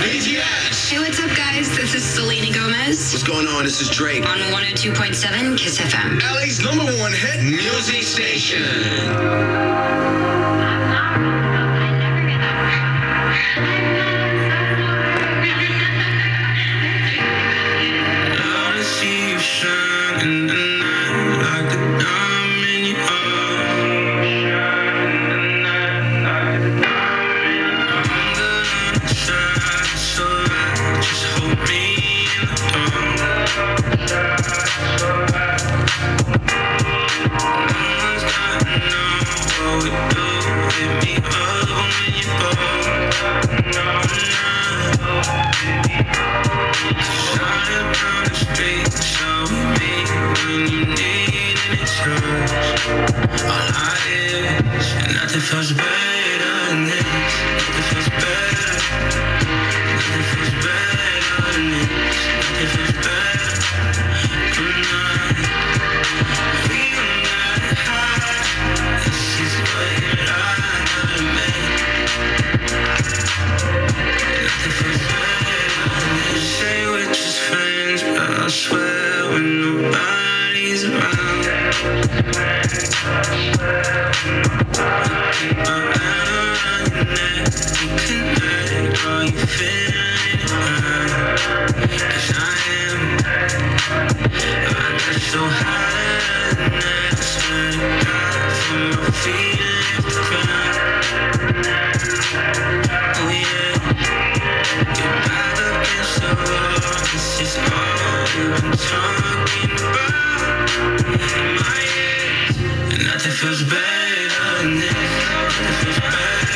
Hey, what's up, guys? This is Selena Gomez. What's going on? This is Drake. On 102.7 KIIS FM. LA's number one hit music station. feeling it. Feels better. Nothing feels better. it feels better next time. Feels better.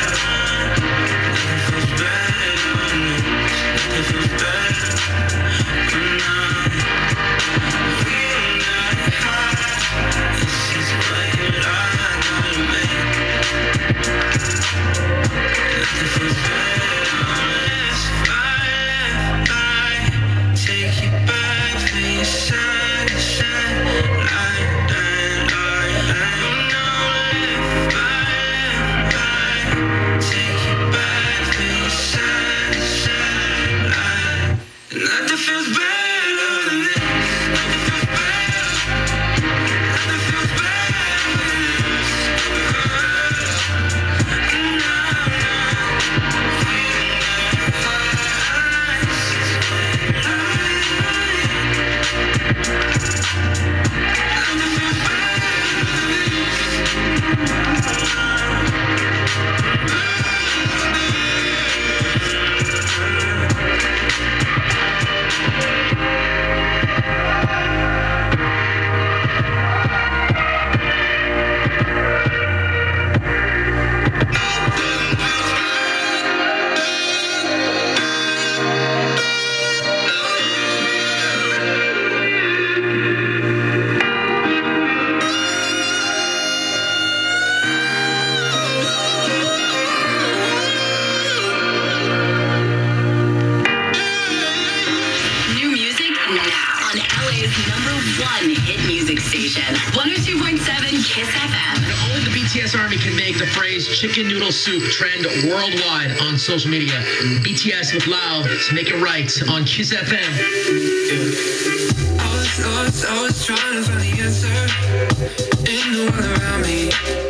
This is. Only the BTS Army can make the phrase chicken noodle soup trend worldwide on social media. BTS with Lauv, make it right on KIIS FM. I was I was trying to find the answer in the world around me.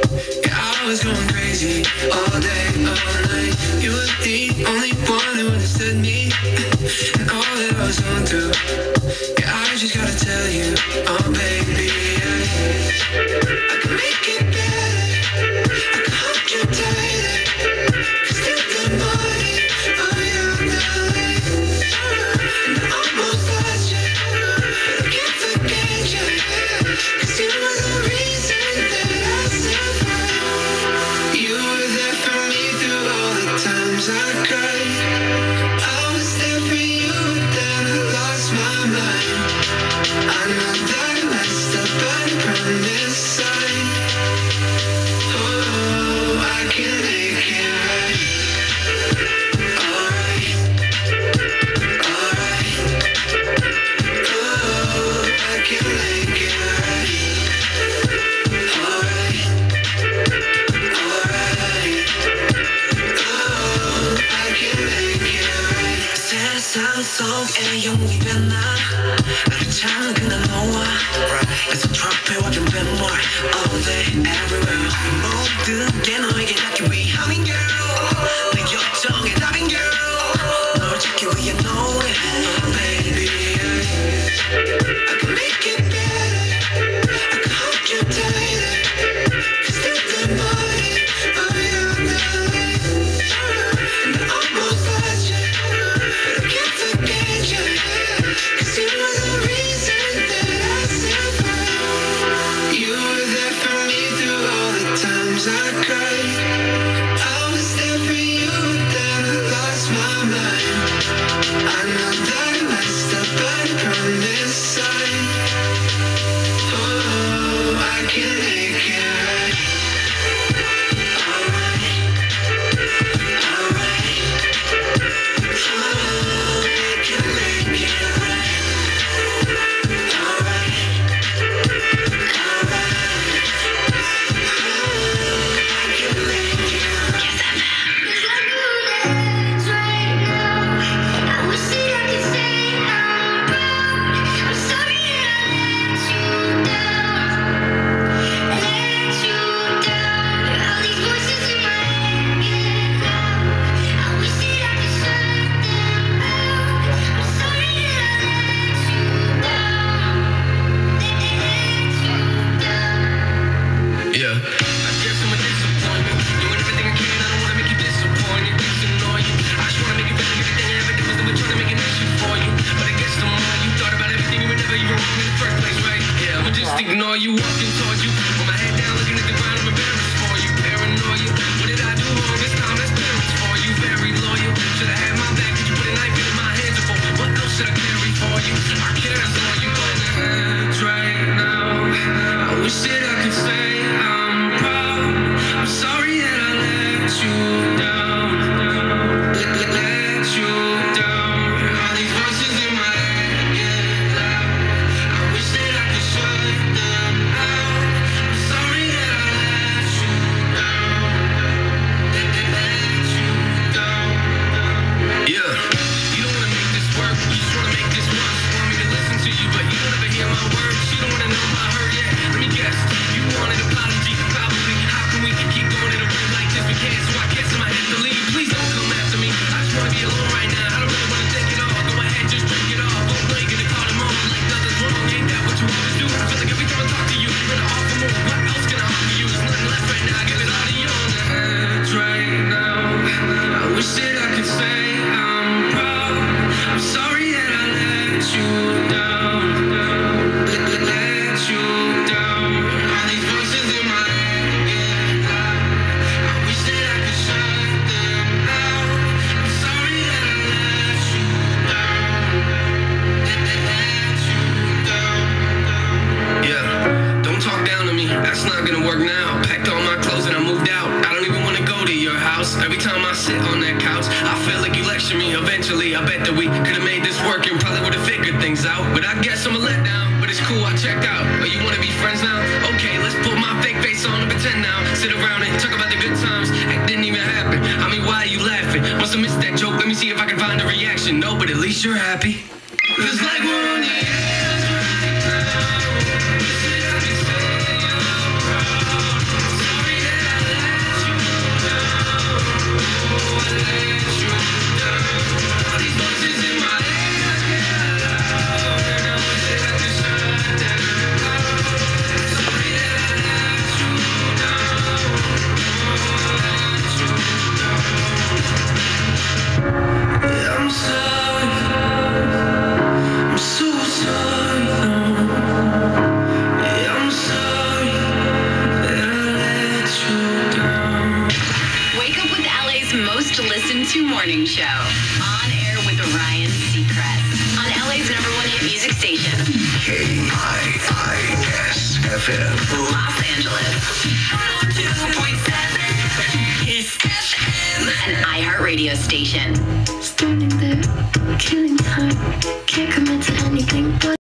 as I cried. time, I know why. Guess I'm a letdown, but it's cool, I checked out. Oh, you wanna be friends now? Okay, let's put my fake face on and pretend now. Sit around and Los Angeles. 102.7. An iHeartRadio station. Standing there, killing time. Can't commit to anything but